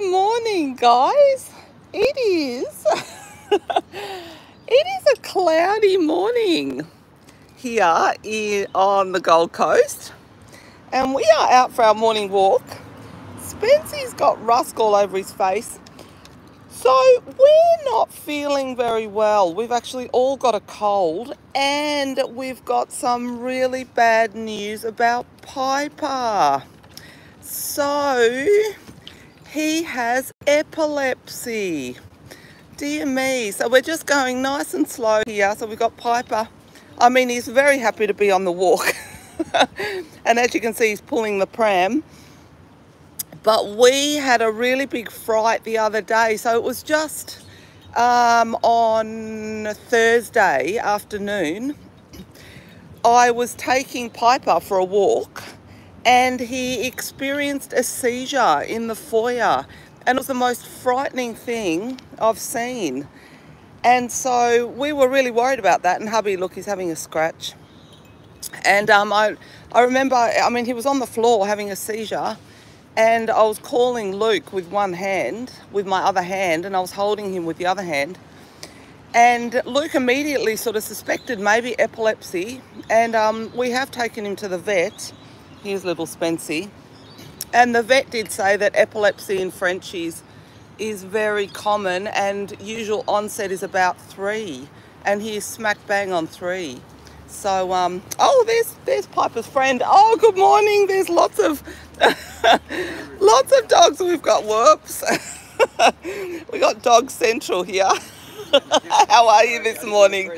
Good morning, guys. It is. it is a cloudy morning here in, on the Gold Coast, and we are out for our morning walk. Spency's got rusk all over his face, so we're not feeling very well. We've actually all got a cold, and we've got some really bad news about Piper. So he has epilepsy. Dear me. So we're just going nice and slow here. So we've got Piper. I mean, he's very happy to be on the walk. and as you can see, he's pulling the pram. But we had a really big fright the other day. So it was just um, on Thursday afternoon. I was taking Piper for a walk and he experienced a seizure in the foyer and it was the most frightening thing I've seen. And so we were really worried about that and hubby, look, he's having a scratch. And um, I, I remember, I mean, he was on the floor having a seizure and I was calling Luke with one hand, with my other hand, and I was holding him with the other hand. And Luke immediately sort of suspected maybe epilepsy and um, we have taken him to the vet Here's little Spency. And the vet did say that epilepsy in Frenchies is very common and usual onset is about three. And he's smack bang on three. So, um, oh, there's there's Piper's friend. Oh, good morning. There's lots of lots of dogs. We've got whoops. we got Dog Central here. How are you this morning?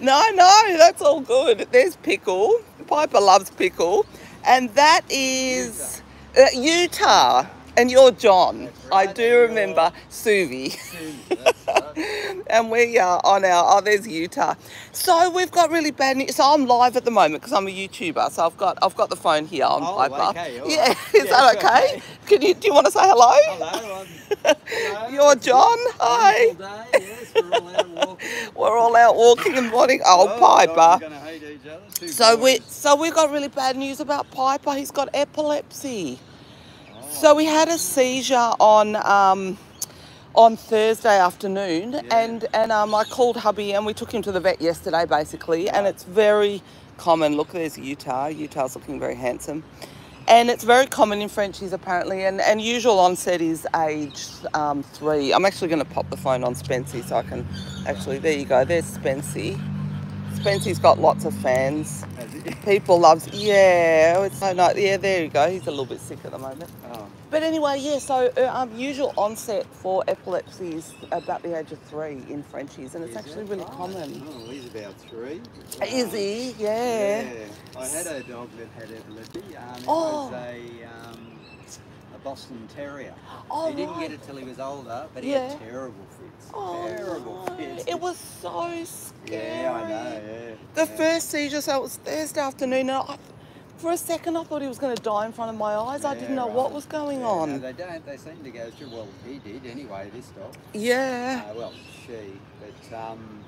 No, no, that's all good. There's Pickle. Piper loves Pickle. And that is. Uh, Utah. And you're John. Right. I do remember Suvi. and we are on our, oh, there's Utah. So we've got really bad news. So I'm live at the moment because I'm a YouTuber. So I've got I've got the phone here on oh, Piper. Okay, yeah, is yeah, that okay? okay? Can you, do you want to say hello? Hello. hello. You're John. Hi. Yes, we're all out walking. we're all out walking and morning. Oh, oh Piper. So we so we've got really bad news about Piper. He's got epilepsy. So we had a seizure on um, on Thursday afternoon, yeah. and and um, I called hubby and we took him to the vet yesterday, basically. And it's very common. Look, there's Utah. Utah's looking very handsome. And it's very common in Frenchies apparently, and, and usual onset is age um, three. I'm actually going to pop the phone on Spency so I can actually, there you go, there's Spency. Spency's got lots of fans. People loves, yeah, it's so nice. Yeah, there you go. He's a little bit sick at the moment. Oh. But anyway, yeah. So uh, um, usual onset for epilepsy is about the age of three in Frenchies, and it's is actually really oh, common. Oh, he's about three. Is he? Yeah. Yeah. I had a dog that had epilepsy. Um, it oh. was a. Um, Boston Terrier. Oh, he didn't right. get it till he was older, but he yeah. had terrible fits. Oh, terrible no. fits. It was so scary. Yeah, I know, yeah. The yeah. first seizure, so it was Thursday afternoon, and I, for a second I thought he was going to die in front of my eyes. Yeah, I didn't know right. what was going on. No, they don't. They seem to go through, well, he did anyway, this dog. Yeah. Uh, well, she. But, um,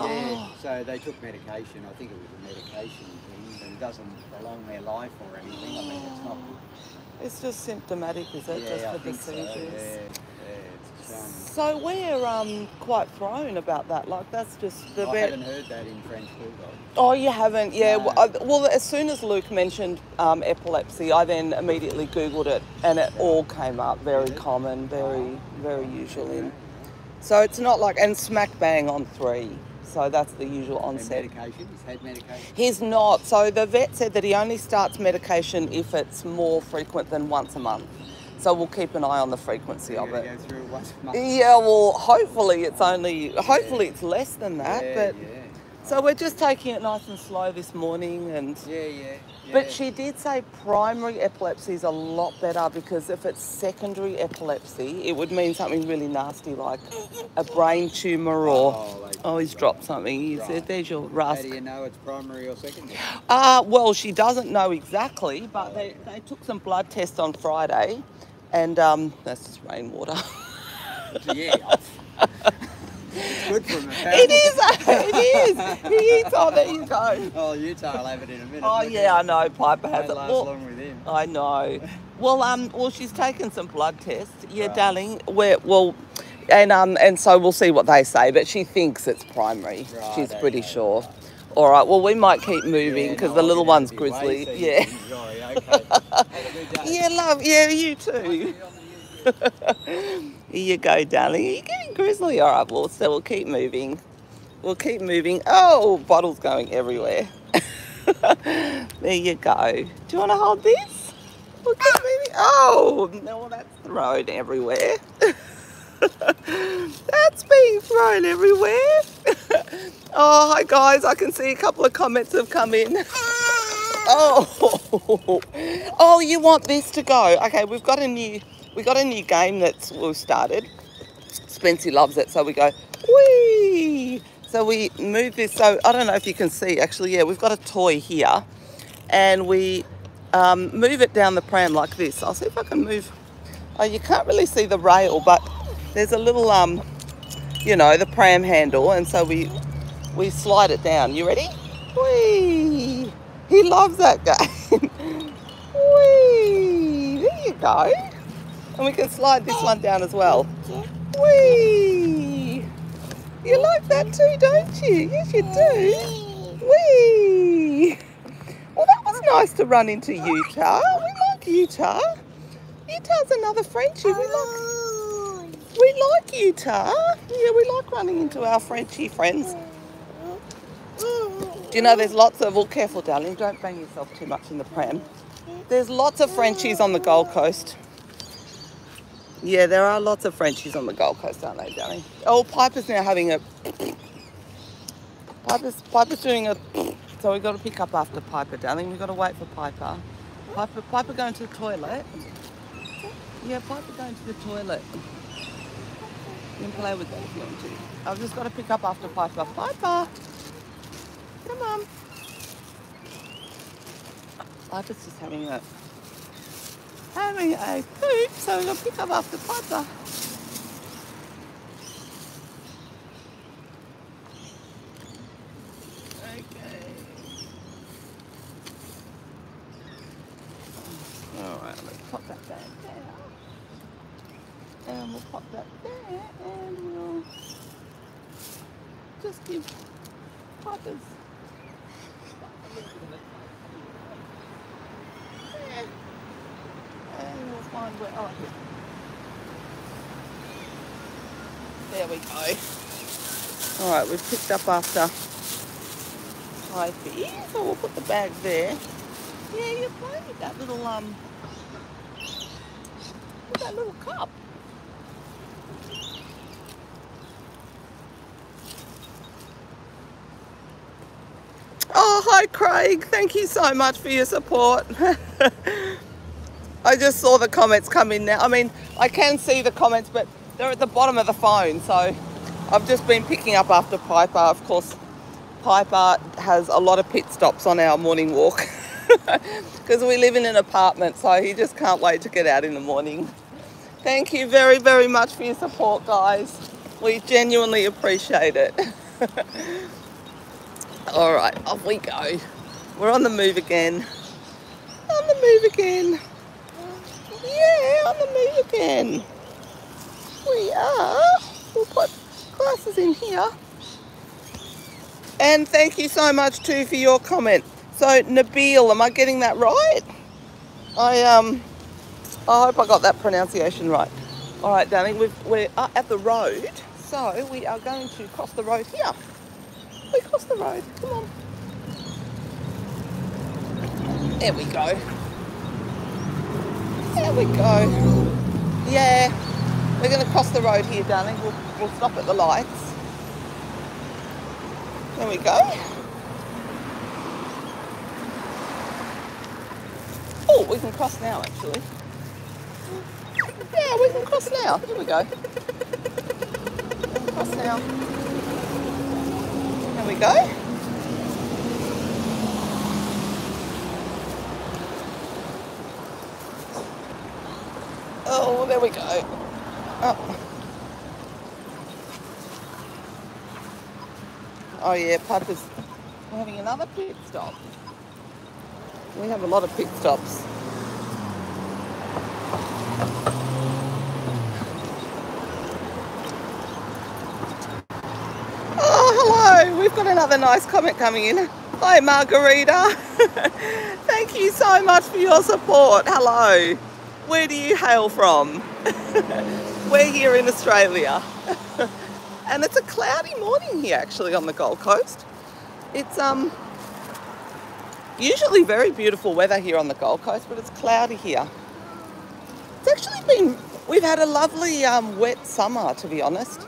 yeah, Oh. so they took medication. I think it was a medication thing, and it doesn't prolong their life or anything. I mean, it's not It's just symptomatic, is it? Yeah, just I for the think so, yeah, yeah, it's, So we're um, quite thrown about that. Like that's just the I haven't heard that in French Bulldog. Oh, you haven't? Yeah. No. Well, I, well, as soon as Luke mentioned um, epilepsy, I then immediately Googled it, and it all came up. Very common, very, very usual in. So it's not like and smack bang on three. So that's the usual onset. medication? He's had medication? He's not. So the vet said that he only starts medication if it's more frequent than once a month. So we'll keep an eye on the frequency of it. go through once a month? Yeah, well, hopefully it's only, hopefully it's less than that. Yeah, but yeah. so we're just taking it nice and slow this morning, and Yeah, yeah, yeah. but she did say primary epilepsy is a lot better because if it's secondary epilepsy, it would mean something really nasty like a brain tumor or Oh, they- oh, he's dropped something. He said, "There's your How do you know it's primary or secondary? Uh, well, she doesn't know exactly, but they, they took some blood tests on Friday, and um, that's just rainwater. yeah. it's good for him. it is, it is. He eats. Oh, there you go. Oh, Utah will have it in a minute. Oh yeah, I know. Piper has it. last Well, long with him. I know. Well, um, well, she's taken some blood tests. Yeah, Right. darling. We're well, and um, and so we'll see what they say. But she thinks it's primary. Right, she's pretty sure. right. All right. Well, we might keep moving Yeah, because no, the little one's grizzly. Yeah. okay. Have a good day. Yeah, love. Yeah, you too. you on the YouTube. Here you go, darling. Are you getting grizzly? All right. Well, so we'll keep moving. We'll keep moving. Oh, bottles going everywhere. there you go. Do you want to hold this? We'll keep ah. moving. Oh, no, that's thrown everywhere. that's being thrown everywhere. oh, hi guys. I can see a couple of comments have come in. Ah. Oh, oh, you want this to go? Okay, we've got a new, we got a new game that's we've started. Spency loves it, so we go wee. So we move this. So I don't know if you can see. Actually, yeah, we've got a toy here, and we um, move it down the pram like this. I'll see if I can move. Oh, you can't really see the rail, but there's a little um, you know, the pram handle, and so we we slide it down. You ready? Whee! He loves that game. Whee! There you go. And we can slide this one down as well. Whee! You like that too, don't you? Yes, you do. Whee! Well, that was nice to run into Utah. We like Utah. Utah's another Frenchie. We like we like Utah. Yeah, we like running into our Frenchie friends. Do you know there's lots of, well, careful, darling, don't bang yourself too much in the pram. There's lots of Frenchies on the Gold Coast. Yeah, there are lots of Frenchies on the Gold Coast, aren't they, darling? Oh, Piper's now having a. Piper's, Piper's doing a. So we've got to pick up after Piper, darling. We've got to wait for Piper. Piper, Piper going to the toilet. Yeah, Piper going to the toilet. You can play with that if you want to. I've just got to pick up after Piper. Piper! Come on. Piper's just having a having I poop, so we're gonna pick up after Piper. Okay. Alright, let's pop that back there. And we'll pop that there and we'll just give Piper's Yeah. And we'll find where. Oh, here. There we go. Right, we've picked up after Pipey, so we'll put the bag there. Yeah, you're playing with that little um, with that little cup. Oh, hi, Craig. Thank you so much for your support. I just saw the comments come in now. I mean, I can see the comments, but they're at the bottom of the phone. So I've just been picking up after Piper. Of course, Piper has a lot of pit stops on our morning walk because we live in an apartment. So he just can't wait to get out in the morning. Thank you very, very much for your support, guys. We genuinely appreciate it. All right, off we go. We're on the move again. On the move again. Yeah, on the move again. We are. We'll put in here. And thank you so much too for your comment. So Nabil, am I getting that right? I um, I hope I got that pronunciation right. All right, we've, we're uh, at the road, so we are going to cross the road here. We cross the road. Come on. There we go. There we go. Yeah, we're going to cross the road here, darling. We'll, we'll stop at the lights. There we go. Oh, we can cross now, actually. Yeah, we can cross now. Here we go. We cross now. There we go. Oh, there we go. Oh yeah, we're having another pit stop. We have a lot of pit stops. Oh, hello. We've got another nice comment coming in. Hi, Margarita. Thank you so much for your support. Hello. Where do you hail from? We're here in Australia. And it's a cloudy morning here actually on the Gold Coast. It's um usually very beautiful weather here on the Gold Coast, but it's cloudy here. It's actually been we've had a lovely um, wet summer to be honest.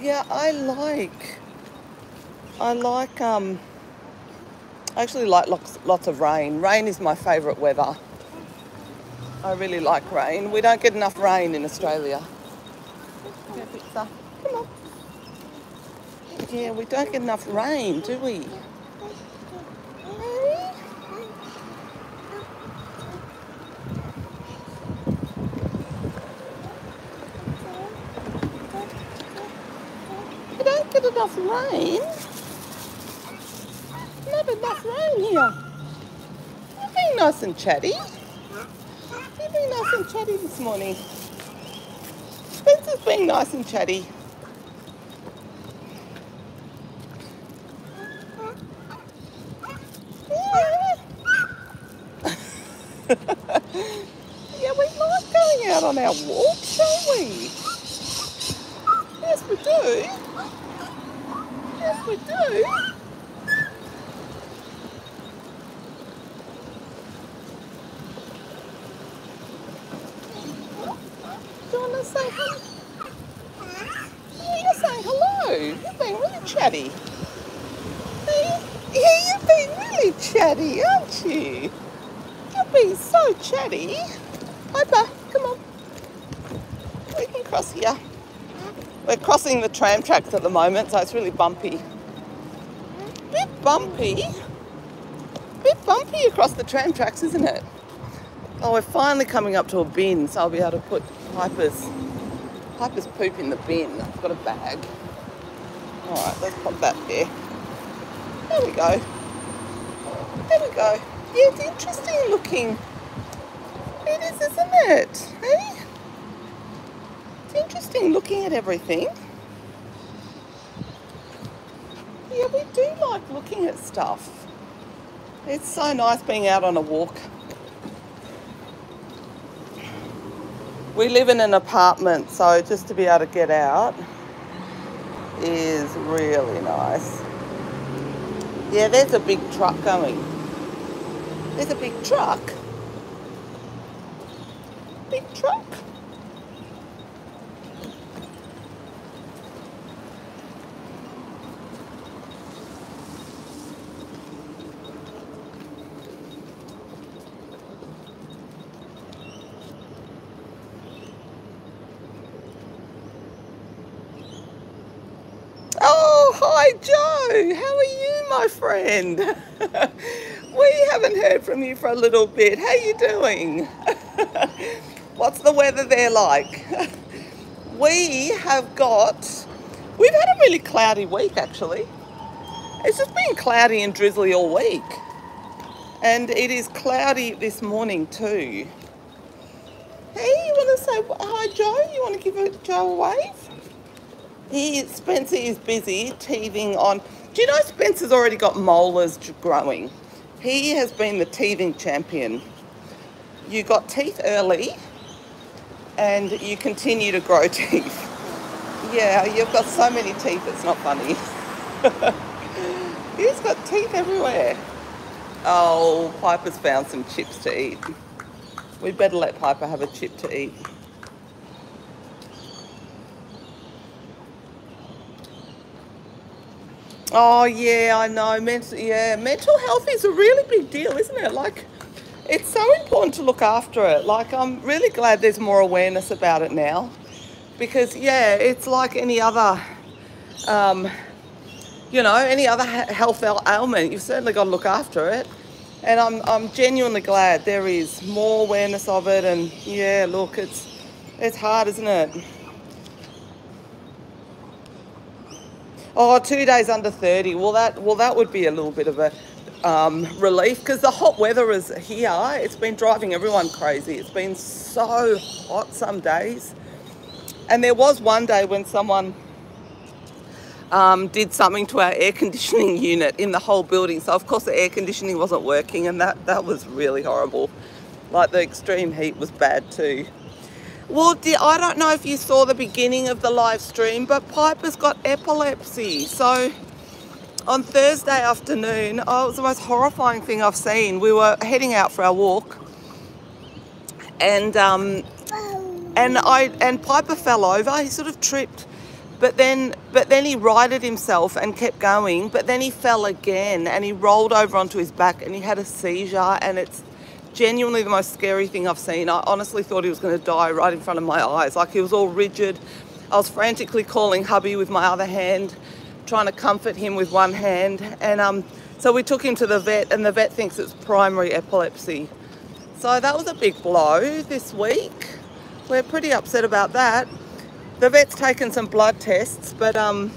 Yeah, I like I like um I actually like lots lots of rain. Rain is my favourite weather. I really like rain. We don't get enough rain in Australia. Come on. Yeah, we don't get enough rain, do we? We don't get enough rain. Not enough rain here. You're being nice and chatty. You're being nice and chatty this morning. Spencer's being nice and chatty. yeah, we like going out on our walk, don't we? Yes, we do. Yes, we do. Do you want to say hello? Yeah, you're saying hello. You're being really chatty. Yeah, you've been really chatty, aren't you? You're being so chatty. Piper, come on. We can cross here. We're crossing the tram tracks at the moment, so it's really bumpy. Bit bumpy. Bit bumpy across the tram tracks, isn't it? Oh, we're finally coming up to a bin, so I'll be able to put Piper's Piper's poop in the bin. I've got a bag. All right, let's pop that there. There we go. There we go. Yeah, it's interesting looking. It is, isn't it? Hey? Interesting looking at everything. Yeah, we do like looking at stuff. It's so nice being out on a walk. We live in an apartment, so just to be able to get out is really nice. Yeah, there's a big truck going. There's a big truck. Big truck. Oh, hi Joe. How are you, my friend? we haven't heard from you for a little bit. How you doing? What's the weather there like? we have got we've had a really cloudy week actually. It's just been cloudy and drizzly all week. And it is cloudy this morning too. Hey, you want to say hi, Joe? You want to give Joe a wave? He Spencer is busy teething on. Do you know Spencer's already got molars growing? He has been the teething champion. You got teeth early, and you continue to grow teeth. Yeah, you've got so many teeth. It's not funny. He's got teeth everywhere. Oh, Piper's found some chips to eat. We'd better let Piper have a chip to eat. Oh yeah, I know. Mental, yeah, mental health is a really big deal, isn't it? Like, it's so important to look after it. Like, I'm really glad there's more awareness about it now, because yeah, it's like any other, um, you know, any other health ailment. You've certainly got to look after it, and I'm I'm genuinely glad there is more awareness of it. And yeah, look, it's it's hard, isn't it? Oh, two days under 30. Well, that well that would be a little bit of a um, relief because the hot weather is here. It's been driving everyone crazy. It's been so hot some days. And there was one day when someone um, did something to our air conditioning unit in the whole building. So of course the air conditioning wasn't working and that, that was really horrible. Like the extreme heat was bad too. Well, I don't know if you saw the beginning of the live stream, but Piper's got epilepsy. So on Thursday afternoon, oh, it was the most horrifying thing I've seen. We were heading out for our walk, and um, and I and Piper fell over. He sort of tripped, but then but then he righted himself and kept going. But then he fell again, and he rolled over onto his back, and he had a seizure. And it's genuinely the most scary thing I've seen. I honestly thought he was going to die right in front of my eyes. Like he was all rigid. I was frantically calling hubby with my other hand, trying to comfort him with one hand. And um, so we took him to the vet, and the vet thinks it's primary epilepsy. So that was a big blow this week. We're pretty upset about that. The vet's taken some blood tests, but um,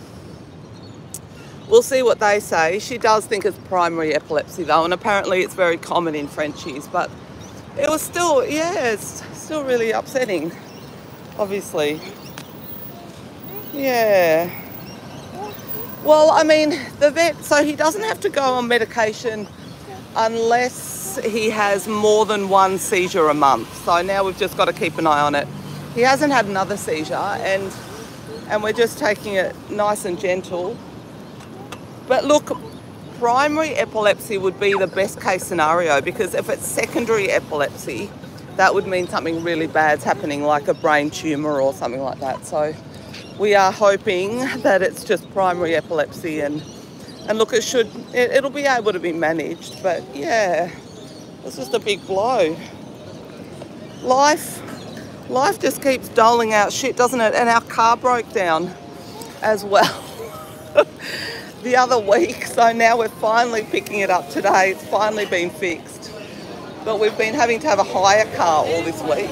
We'll see what they say. She does think it's primary epilepsy though, and apparently it's very common in Frenchies, but it was still, yeah, it's still really upsetting, obviously. Yeah. Well, I mean, the vet, so he doesn't have to go on medication unless he has more than one seizure a month. So now we've just got to keep an eye on it. He hasn't had another seizure and and we're just taking it nice and gentle. But look, primary epilepsy would be the best case scenario because if it's secondary epilepsy, that would mean something really bad's happening, like a brain tumour or something like that. So we are hoping that it's just primary epilepsy and and look, it should it, it'll be able to be managed. But yeah, it's just a big blow. Life, life just keeps doling out shit, doesn't it? And our car broke down as well. the other week, so now we're finally picking it up today. It's finally been fixed. But we've been having to have a hire car all this week.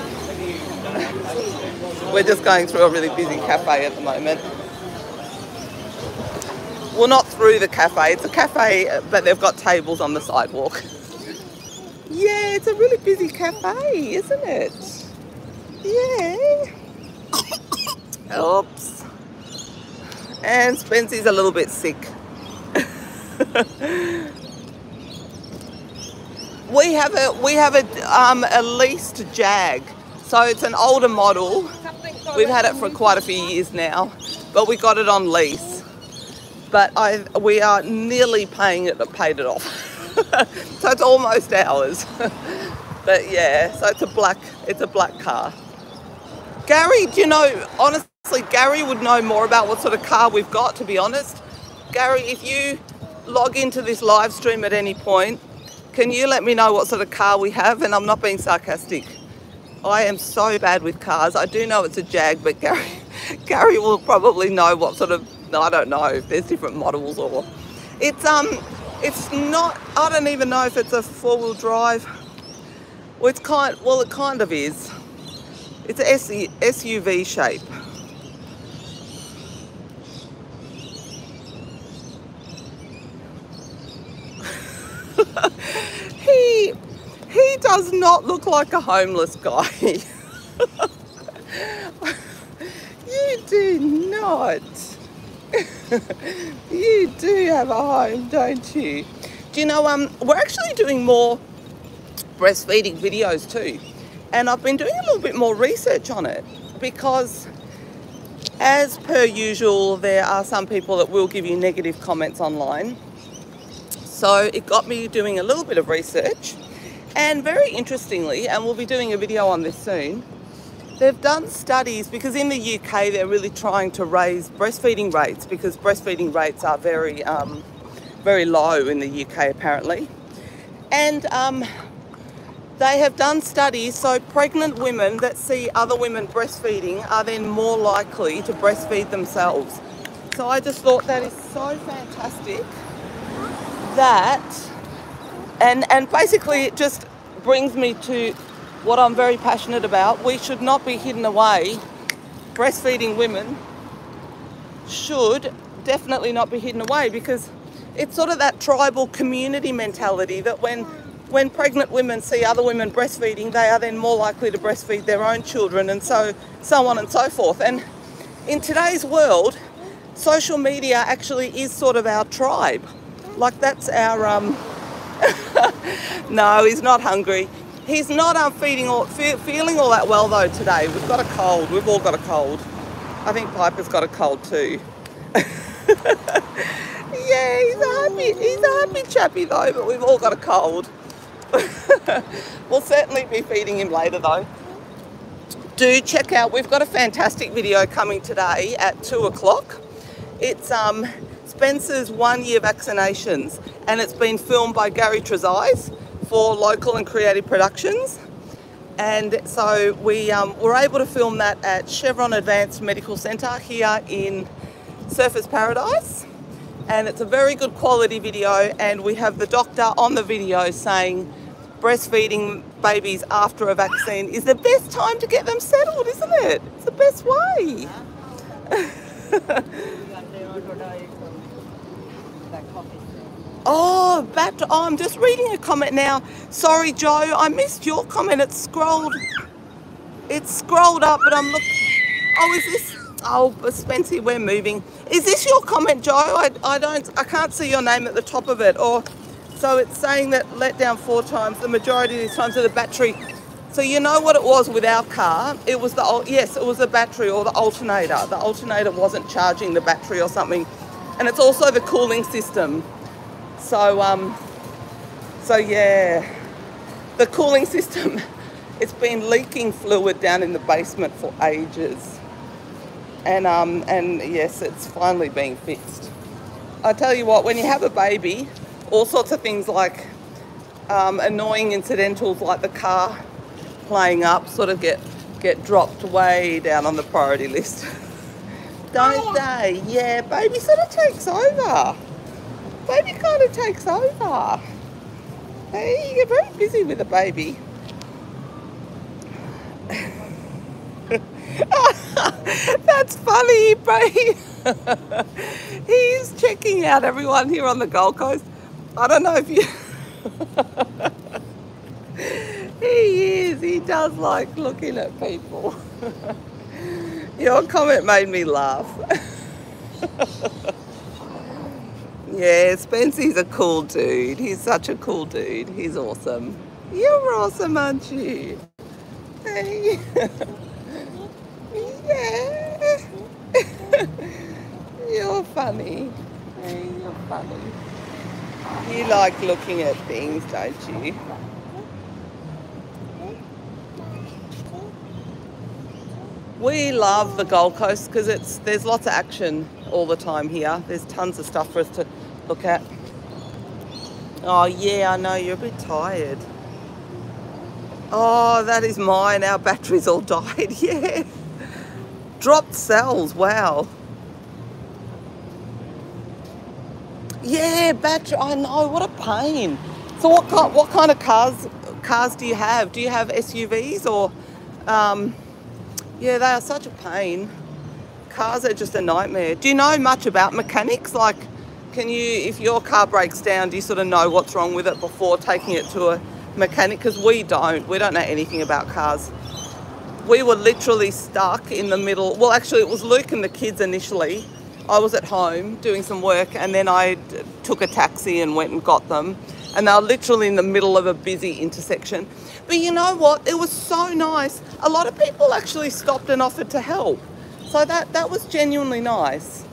we're just going through a really busy cafe at the moment. Well, not through the cafe. It's a cafe, but they've got tables on the sidewalk. yeah, it's a really busy cafe, isn't it? Yeah. Oops. And Spency's a little bit sick. we have a we have a um, a leased Jag, so it's an older model. We've had it for quite a few years now, but we got it on lease. But I we are nearly paying it, paid it off, so it's almost ours. but yeah, so it's a black it's a black car. Gary, do you know honestly, Gary would know more about what sort of car we've got. To be honest, Gary, if you log into this live stream at any point, can you let me know what sort of car we have? And I'm not being sarcastic. I am so bad with cars. I do know it's a Jag, but Gary, Gary will probably know what sort of, I don't know if there's different models or, it's, um, it's not, I don't even know if it's a four wheel drive. Well, it's kind, well, it kind of is. It's a SUV shape. he he does not look like a homeless guy. you do not. you do have a home, don't you? Do you know, um, we're actually doing more breastfeeding videos too. And I've been doing a little bit more research on it because as per usual, there are some people that will give you negative comments online so it got me doing a little bit of research. And very interestingly, and we'll be doing a video on this soon, they've done studies because in the UK they're really trying to raise breastfeeding rates because breastfeeding rates are very, um, very low in the UK apparently. And um, they have done studies so pregnant women that see other women breastfeeding are then more likely to breastfeed themselves. So I just thought that is so fantastic that, and, and basically it just brings me to what I'm very passionate about. We should not be hidden away. Breastfeeding women should definitely not be hidden away because it's sort of that tribal community mentality that when when pregnant women see other women breastfeeding, they are then more likely to breastfeed their own children, and so so on and so forth. And in today's world, social media actually is sort of our tribe. Like that's our um. no, he's not hungry. He's not um, feeding or fe- feeling all that well though today. We've got a cold. We've all got a cold. I think Piper's got a cold too. yeah, he's a happy. He's a happy chappy though, but we've all got a cold. we'll certainly be feeding him later though. Do check out, we've got a fantastic video coming today at two o'clock. It's um, Spencer's one year vaccinations and it's been filmed by Gary Trezise for local and creative productions. And so we um, were able to film that at Chevron Advanced Medical Centre here in Surfers Paradise. And it's a very good quality video and we have the doctor on the video saying breastfeeding babies after a vaccine is the best time to get them settled isn't it? It's the best way oh back to, oh i'm just reading a comment now sorry joe i missed your comment it's scrolled it's scrolled up but i'm looking oh is this Oh, Spencer, we're moving. Is this your comment, Joe? I, I don't, I can't see your name at the top of it. Or so it's saying that let down four times. The majority of these times are the battery. So you know what it was with our car? It was the old yes, it was the battery or the alternator. The alternator wasn't charging the battery or something, and it's also the cooling system. So um, so yeah, the cooling system. It's been leaking fluid down in the basement for ages and um, and yes, it's finally being fixed. I tell you what, when you have a baby, all sorts of things like um, annoying incidentals like the car playing up sort of get get dropped way down on the priority list. Don't they? Yeah, baby sort of takes over. Baby kind of takes over. Hey, you get very busy with a baby. That's funny, but he's checking out everyone here on the Gold Coast. I don't know if you. he is. He does like looking at people. Your comment made me laugh. Yeah, Spency's a cool dude. He's such a cool dude. He's awesome. You're awesome, aren't you? Hey. Yeah. you're funny. Hey, you're funny. You like looking at things, don't you? We love the Gold Coast because it's there's lots of action all the time here. There's tons of stuff for us to look at. Oh yeah, I know you're a bit tired. Oh, that is mine. Our batteries all died. Yeah. Dropped cells, wow. Yeah, battery, I know, what a pain. So what kind, what kind of cars cars do you have? Do you have SUVs or, um, yeah, they are such a pain. Cars are just a nightmare. Do you know much about mechanics? Like, can you, if your car breaks down, do you sort of know what's wrong with it before taking it to a mechanic? Because we don't. We don't know anything about cars we were literally stuck in the middle. Well, actually, it was Luke and the kids initially. I was at home doing some work and then I took a taxi and went and got them. And they were literally in the middle of a busy intersection. But you know what? It was so nice. A lot of people actually stopped and offered to help. So that, that was genuinely nice.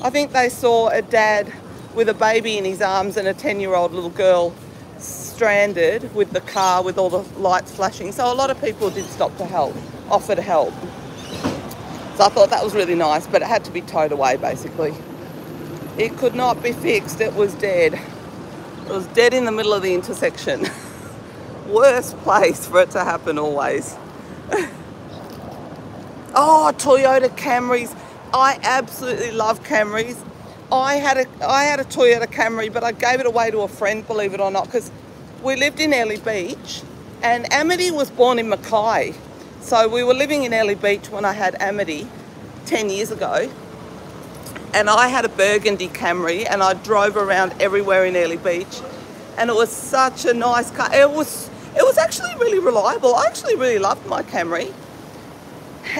I think they saw a dad with a baby in his arms and a 10 year old little girl stranded with the car with all the lights flashing. So a lot of people did stop to help offer to help. So I thought that was really nice, but it had to be towed away basically. It could not be fixed, it was dead. It was dead in the middle of the intersection. Worst place for it to happen always. oh, Toyota Camrys. I absolutely love Camrys. I had a I had a Toyota Camry, but I gave it away to a friend, believe it or not, because we lived in Airlie Beach and Amity was born in Mackay. So we were living in Airlie Beach when I had Amity 10 years ago. and I had a burgundy Camry and I drove around everywhere in Airlie Beach and it was such a nice car. It was, it was actually really reliable. I actually really loved my Camry.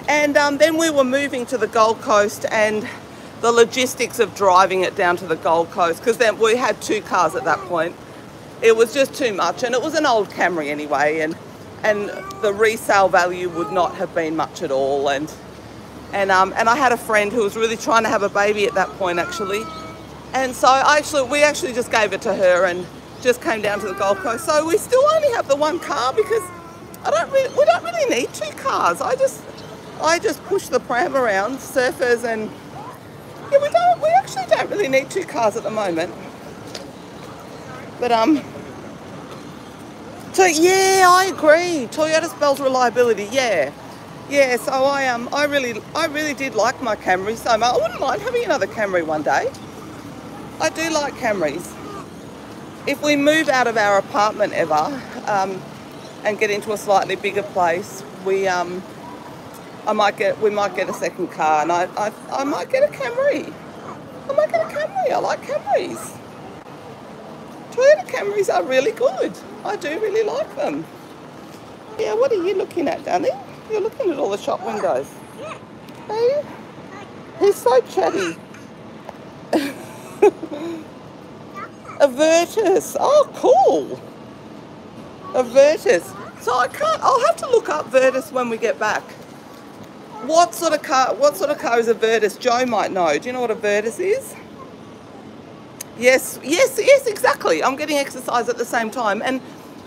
And um, then we were moving to the Gold Coast and the logistics of driving it down to the Gold Coast, because then we had two cars at that point, it was just too much. And it was an old Camry anyway, and and the resale value would not have been much at all. And and um, and I had a friend who was really trying to have a baby at that point actually, and so I actually we actually just gave it to her and just came down to the Gold Coast. So we still only have the one car because I don't really we don't really need two cars. I just I just push the pram around, surfers and yeah, we don't we actually don't really need two cars at the moment. But um so yeah, I agree. Toyota spells reliability, yeah. Yeah, so I um I really I really did like my Camry so much. I wouldn't mind having another Camry one day. I do like Camrys. If we move out of our apartment ever um, and get into a slightly bigger place, we um I might get we might get a second car and I I, I might get a Camry. I might get a Camry. I like Camrys. Toyota Camrys are really good. I do really like them. Yeah, what are you looking at, Danny? You're looking at all the shop windows. Hey? He's so chatty. a Virtus. Oh, cool. A Virtus. So I can't, I'll have to look up Virtus when we get back. What sort of car, what sort of car is a Virtus? Joe might know. Do you know what a Virtus is? Yes, yes, yes, exactly. I'm getting exercise at the same time. And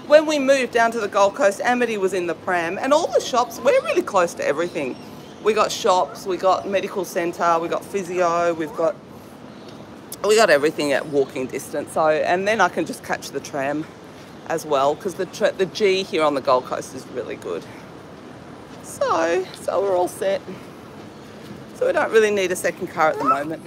when we moved down to the Gold Coast, Amity was in the pram, and all the shops, we're really close to everything. We got shops, we got medical centre, we got physio, we've got we got everything at walking distance. So, and then I can just catch the tram as well because the the G here on the Gold Coast is really good. So, so we're all set. So we don't really need a second car at the moment.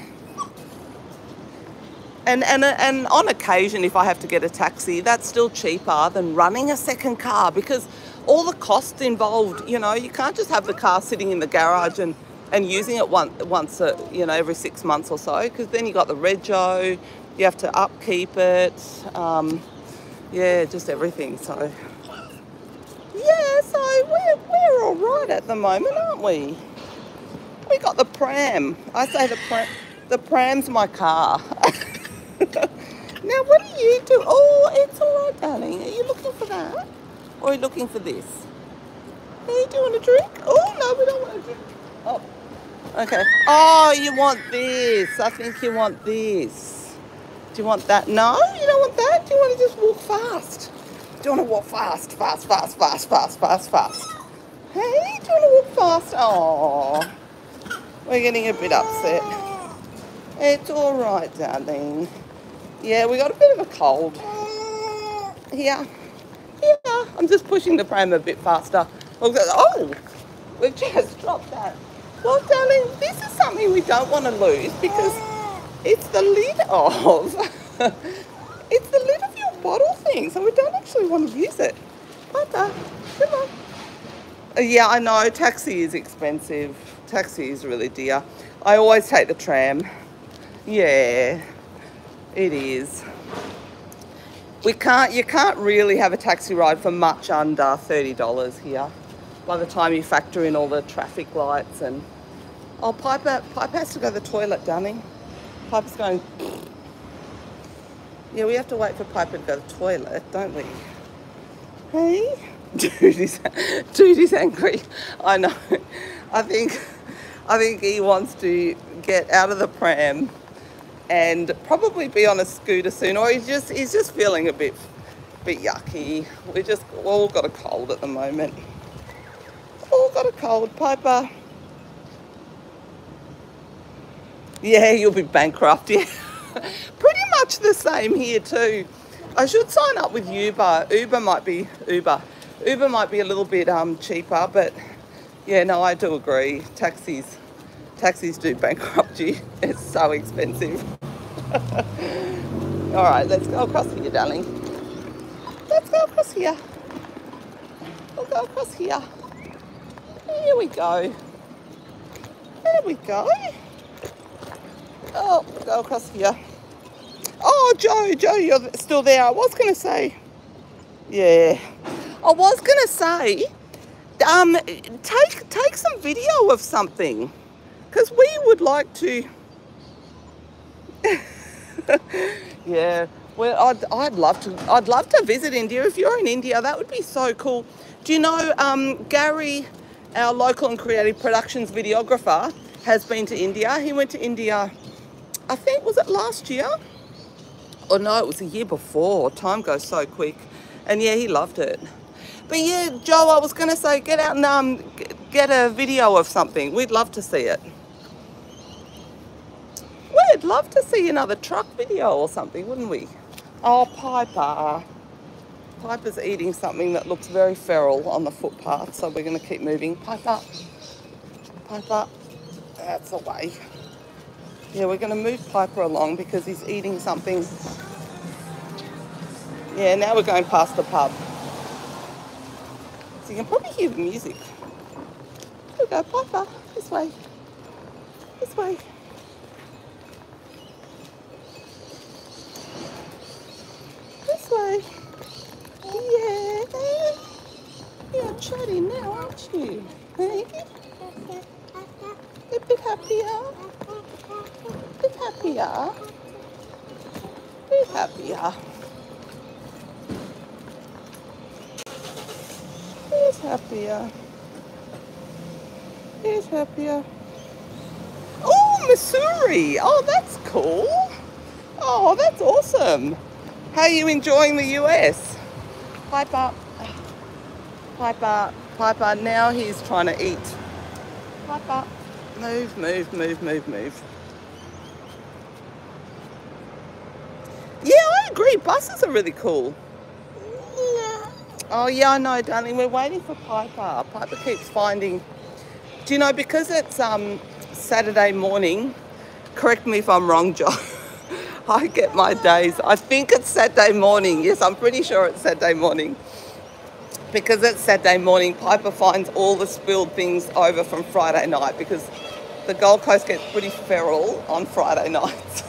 And, and, and on occasion, if I have to get a taxi, that's still cheaper than running a second car because all the costs involved, you know, you can't just have the car sitting in the garage and, and using it once, once a, you know, every six months or so because then you got the rego, you have to upkeep it, um, yeah, just everything. So, so we're, we're all right at the moment, aren't we? We got the pram. I say the pram, the pram's my car. now, what do you do? Oh, it's all right, darling. Are you looking for that? Or are you looking for this? Do you want a drink? Oh, no, we don't want a drink. Oh, okay. Oh, you want this. I think you want this. Do you want that? No, you don't want that? Do you want to just walk fast? Do you want to walk fast, fast, fast, fast, fast, fast, fast? Hey, do you want to walk fast? Oh, we're getting a bit upset. It's all right, darling. Yeah, we got a bit of a cold. Here. Here. I'm just pushing the pram a bit faster. Oh, we've just dropped that. Well, darling, this is something we don't want to lose because it's the lid of, it's the lid of your bottle thing. So we don't actually want to use it. Papa, come on. Uh, yeah, I know, taxi is expensive. Taxi is really dear. I always take the tram. Yeah, it is. We can't, you can't really have a taxi ride for much under $30 here by the time you factor in all the traffic lights and... Oh, Piper, Piper has to go to the toilet, darling. Piper's going... Yeah, we have to wait for Piper to go to the toilet, don't we? Hey? Dude is, dude is angry. I know. I think, I think he wants to get out of the pram and probably be on a scooter soon or he's just he's just feeling a bit bit yucky we just all got a cold at the moment all got a cold piper yeah you'll be bankrupt yeah pretty much the same here too i should sign up with uber uber might be uber uber might be a little bit um cheaper but yeah no i do agree taxis taxis do bankrupt you. It's so expensive. All right, let's go across here, darling. Let's go across here. We'll go across here. Here we go. There we go. Oh, go across here. Oh, Joe, Joe, you're still there. I was going to say, yeah, I was going to say, um, take take some video of something, because we would like to. yeah, well, I'd, I'd love to. I'd love to visit India. If you're in India, that would be so cool. Do you know um, Gary, our local and creative productions videographer, has been to India. He went to India, I think, was it last year? Or no, it was the year before. Time goes so quick. And yeah, he loved it. But yeah, Joe, I was going to say, get out and um, get a video of something. We'd love to see it. We'd love to see another truck video or something, wouldn't we? Oh, Piper. Piper's eating something that looks very feral on the footpath, so we're going to keep moving. Piper. Piper. That's the way. Yeah, we're going to move Piper along because he's eating something. Yeah, now we're going past the pub. So you can probably hear the music. Here we go, Piper. This way. This way. This way. Yeah. You're chatting now, aren't you? Hey? A bit happier. A bit happier. A bit happier. He's happier. He's happier. Oh, Missouri. Oh, that's cool. Oh, that's awesome. How are you enjoying the US? Piper. Piper. Piper. Now he's trying to eat. Piper. Move, move, move, move, move. Yeah, I agree. Buses are really cool. Oh yeah, I know, darling. We're waiting for Piper. Piper keeps finding. Do you know because it's um Saturday morning? Correct me if I'm wrong, Joe. I get my days. I think it's Saturday morning. Yes, I'm pretty sure it's Saturday morning. Because it's Saturday morning, Piper finds all the spilled things over from Friday night because the Gold Coast gets pretty feral on Friday nights.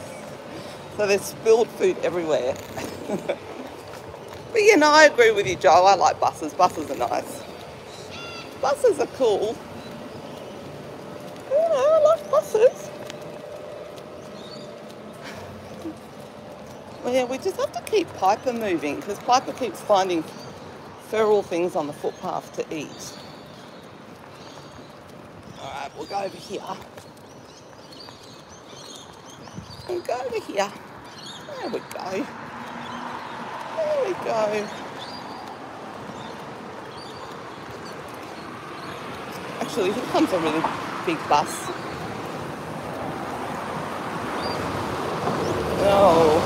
so there's spilled food everywhere. But you know, I agree with you, Joe. I like buses. Buses are nice. Buses are cool. You know, I like buses. Well, yeah, we just have to keep Piper moving because Piper keeps finding feral things on the footpath to eat. All right, we'll go over here. We'll go over here. There we go. There we go. Actually, here comes a really big bus. Oh,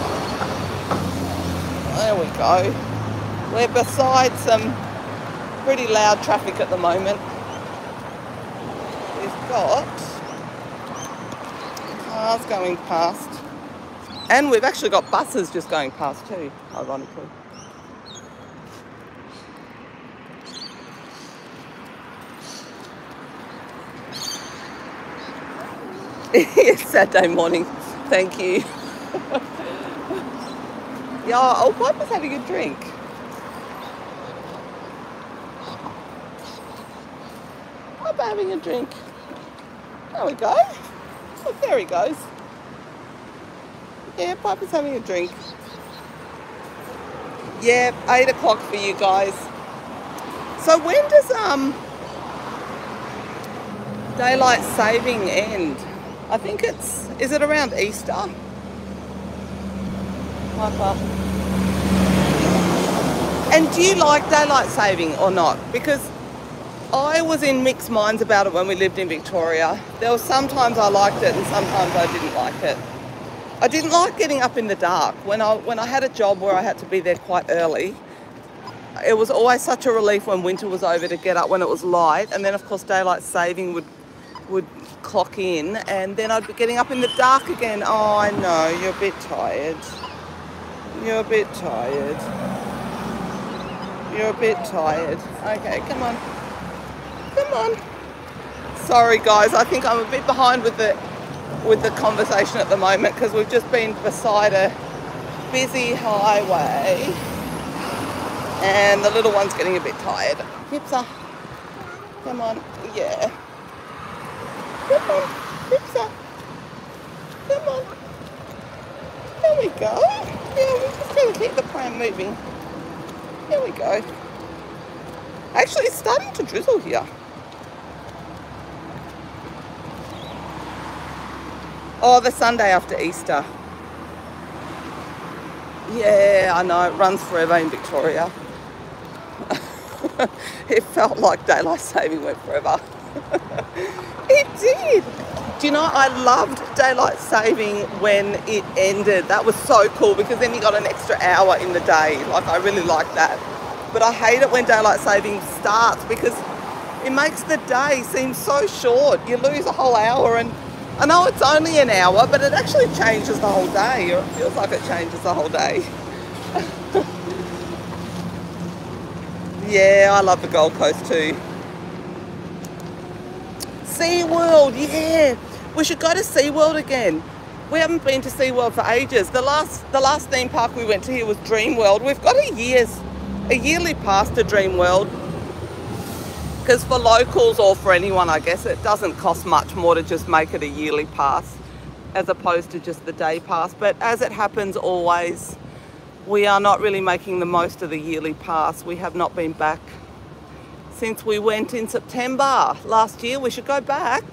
there we go. We're beside some pretty loud traffic at the moment. Got cars going past. And we've actually got buses just going past too, ironically. it's Saturday morning. Thank you. yeah, old oh, Piper's having a drink. Piper having a drink. There we go. There he goes. Yeah, Piper's having a drink. Yeah, eight o'clock for you guys. So when does um daylight saving end? I think it's is it around Easter? Piper. And do you like daylight saving or not? Because I was in mixed minds about it when we lived in Victoria. There were sometimes I liked it and sometimes I didn't like it. I didn't like getting up in the dark. When I when I had a job where I had to be there quite early, it was always such a relief when winter was over to get up when it was light, and then of course daylight saving would would clock in, and then I'd be getting up in the dark again. Oh, I know you're a bit tired. You're a bit tired. You're a bit tired. Okay, come on. Come on. Sorry guys, I think I'm a bit behind with the with the conversation at the moment because we've just been beside a busy highway and the little one's getting a bit tired. Pipsa, come on, yeah. Come on, Pipsa, come on. There we go. Yeah, we're just going to keep the pram moving. There we go. Actually, it's starting to drizzle here. Oh, the Sunday after Easter. Yeah, I know, it runs forever in Victoria. it felt like daylight saving went forever. it did. Do you know, I loved daylight saving when it ended. That was so cool because then you got an extra hour in the day. Like, I really like that. But I hate it when daylight saving starts because it makes the day seem so short. You lose a whole hour and I know it's only an hour, but it actually changes the whole day, or it feels like it changes the whole day. yeah, I love the Gold Coast too. SeaWorld, yeah. We should go to SeaWorld again. We haven't been to SeaWorld for ages. The last the last theme park we went to here was Dreamworld. We've got a year's a yearly pass to Dreamworld because for locals or for anyone, I guess, it doesn't cost much more to just make it a yearly pass as opposed to just the day pass. But as it happens always, we are not really making the most of the yearly pass. We have not been back since we went in September last year. We should go back,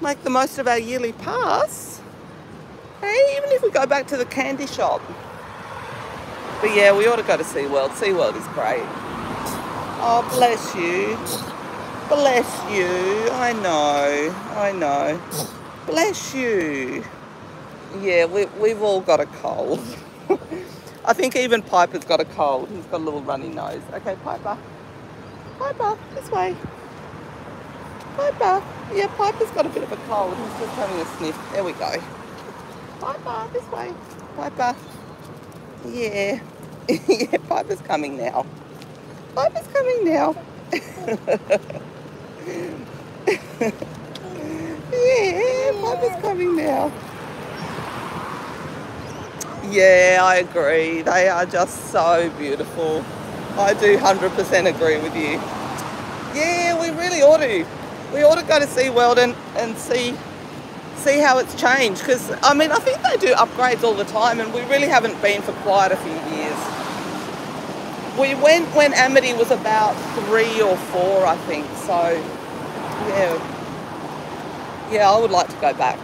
make the most of our yearly pass. Hey, even if we go back to the candy shop. But yeah, we ought to go to SeaWorld. SeaWorld is great. Oh, bless you. Bless you. I know. I know. Bless you. Yeah, we, we've all got a cold. I think even Piper's got a cold. He's got a little runny nose. Okay, Piper. Piper, this way. Piper. Yeah, Piper's got a bit of a cold. He's just having a sniff. There we go. Piper, this way. Piper. Yeah. yeah, Piper's coming now. Piper's coming now. yeah, Piper's coming now. Yeah, I agree. They are just so beautiful. I do 100% agree with you. Yeah, we really ought to. We ought to go to SeaWorld and, and see see how it's changed because I mean I think they do upgrades all the time and we really haven't been for quite a few years. We went when Amity was about three or four, I think. So, yeah, yeah, I would like to go back.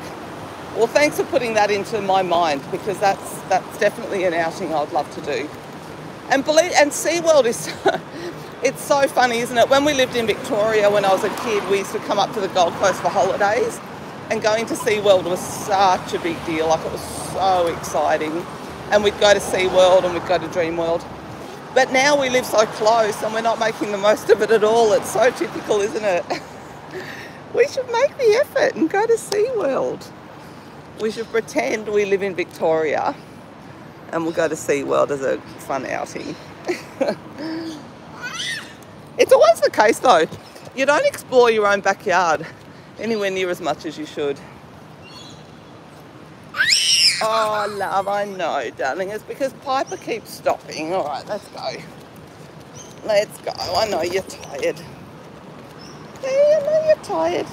Well, thanks for putting that into my mind because that's that's definitely an outing I'd love to do. And believe and SeaWorld is it's so funny, isn't it? When we lived in Victoria when I was a kid, we used to come up to the Gold Coast for holidays and going to SeaWorld was such a big deal. Like it was so exciting. And we'd go to SeaWorld and we'd go to Dreamworld. But now we live so close and we're not making the most of it at all. It's so typical, isn't it? we should make the effort and go to SeaWorld. We should pretend we live in Victoria and we'll go to SeaWorld as a fun outing. it's always the case though. You don't explore your own backyard anywhere near as much as you should. Oh, love, I know, darling. It's because Piper keeps stopping. All right, let's go. Let's go. I know you're tired. Hey, I know you're tired.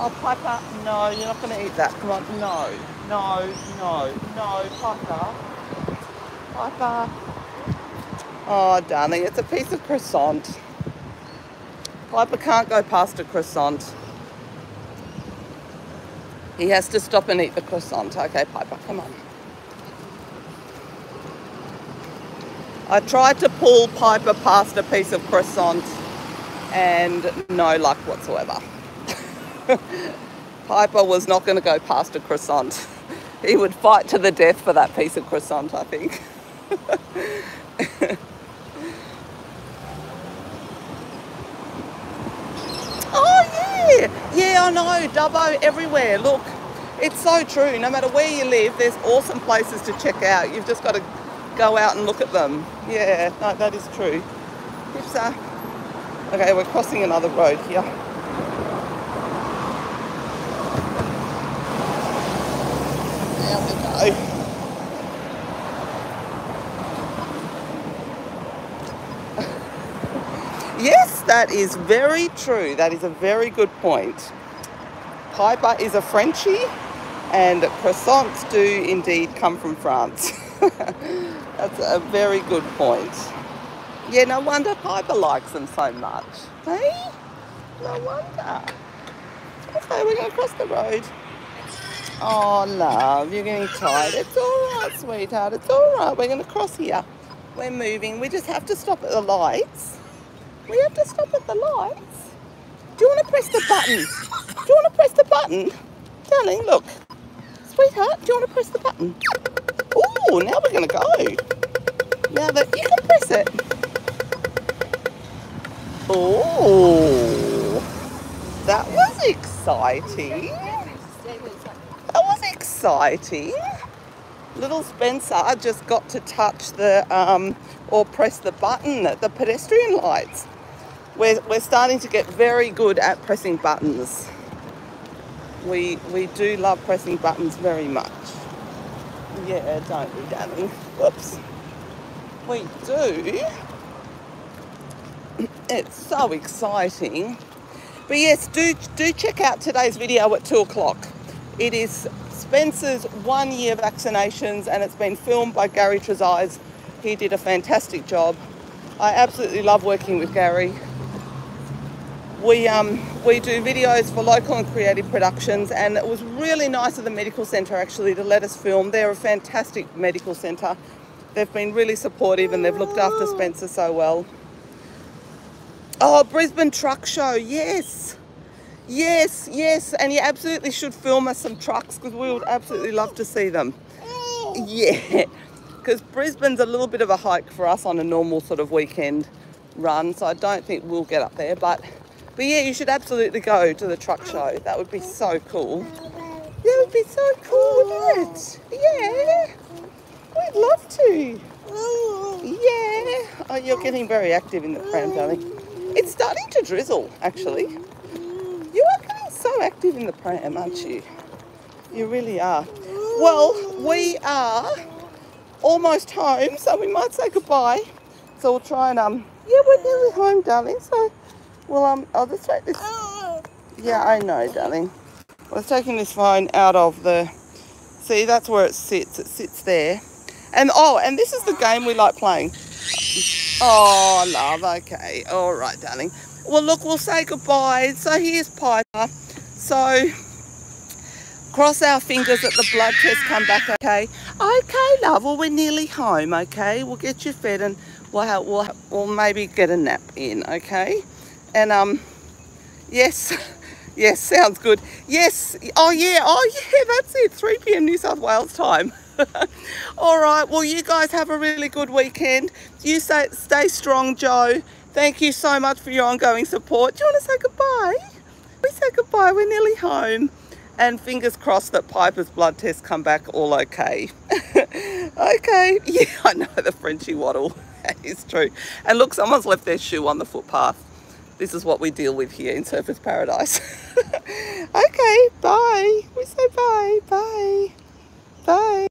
Oh, Piper, no, you're not going to eat that. Come on, no, no, no, no, Piper. Piper. Oh, darling, it's a piece of croissant. Piper can't go past a croissant. He has to stop and eat the croissant. Okay, Piper, come on. I tried to pull Piper past a piece of croissant and no luck whatsoever. Piper was not going to go past a croissant. He would fight to the death for that piece of croissant, I think. Oh, yeah, Yeah, I know, Dubbo everywhere. Look, it's so true. No matter where you live, there's awesome places to check out. You've just got to go out and look at them. Yeah, no, that is true. Pipsa. Uh, okay, we're crossing another road here. go. Yes, that is very true. That is a very good point. Piper is a Frenchie and croissants do indeed come from France. That's a very good point. Yeah, no wonder Piper likes them so much. Hey? No wonder. Okay, we're going to cross the road. Oh, love, you're getting tired. It's all right, sweetheart. It's all right. We're going to cross here. We're moving. We just have to stop at the lights. We have to stop at the lights. Do you want to press the button? Do you want to press the button? Darling, look. Sweetheart, do you want to press the button? Oh, now we're going to go. Now that you can press it. Oh, that was exciting. That was exciting. Little Spencer just got to touch the um, or press the button at the pedestrian lights. We're, we're starting to get very good at pressing buttons. We, we do love pressing buttons very much. Yeah, don't we, darling? Whoops. We do. It's so exciting. But yes, do, do check out today's video at 2 o'clock. It is Spencer's one year vaccinations and it's been filmed by Gary Trezise. He did a fantastic job. I absolutely love working with Gary. We, um, we do videos for local and creative productions and it was really nice of the medical centre actually to let us film. They're a fantastic medical centre. They've been really supportive and they've looked after Spencer so well. Oh, Brisbane Truck Show, yes. Yes, yes, and you absolutely should film us some trucks because we would absolutely love to see them. Yeah, because Brisbane's a little bit of a hike for us on a normal sort of weekend run, so I don't think we'll get up there. But, but yeah, you should absolutely go to the truck show. That would be so cool. That would be so cool, wouldn't it? Yeah, we'd love to. Yeah. Oh, you're getting very active in the pram, darling. It's starting to drizzle, actually. You are getting so active in the pram, aren't you? You really are. Well, we are almost home, so we might say goodbye. So we'll try and um yeah, we're nearly home, darling. So well um I'll just take this Yeah, I know, darling. I was taking this phone out of the see that's where it sits. It sits there. And oh, and this is the game we like playing. Oh love, okay. Alright, darling. Well look, we'll say goodbye. So here's Piper. So cross our fingers that the blood test come back okay. Okay, love. Well, we're nearly home, okay? We'll get you fed and we'll, we'll, we'll maybe get a nap in, okay? And, um, yes, yes, sounds good. Yes, oh yeah, oh yeah, that's it. 3 p.m. New South Wales time. All right, well, you guys have a really good weekend. You stay, stay strong, Joe. Thank you so much for your ongoing support. Do you want to say goodbye? We say goodbye. We're nearly home. And fingers crossed that Piper's blood tests come back all okay. okay. Yeah, I know the Frenchie waddle. Is true. And look, someone's left their shoe on the footpath. This is what we deal with here in Surfers Paradise. okay, bye. We say bye. Bye. Bye.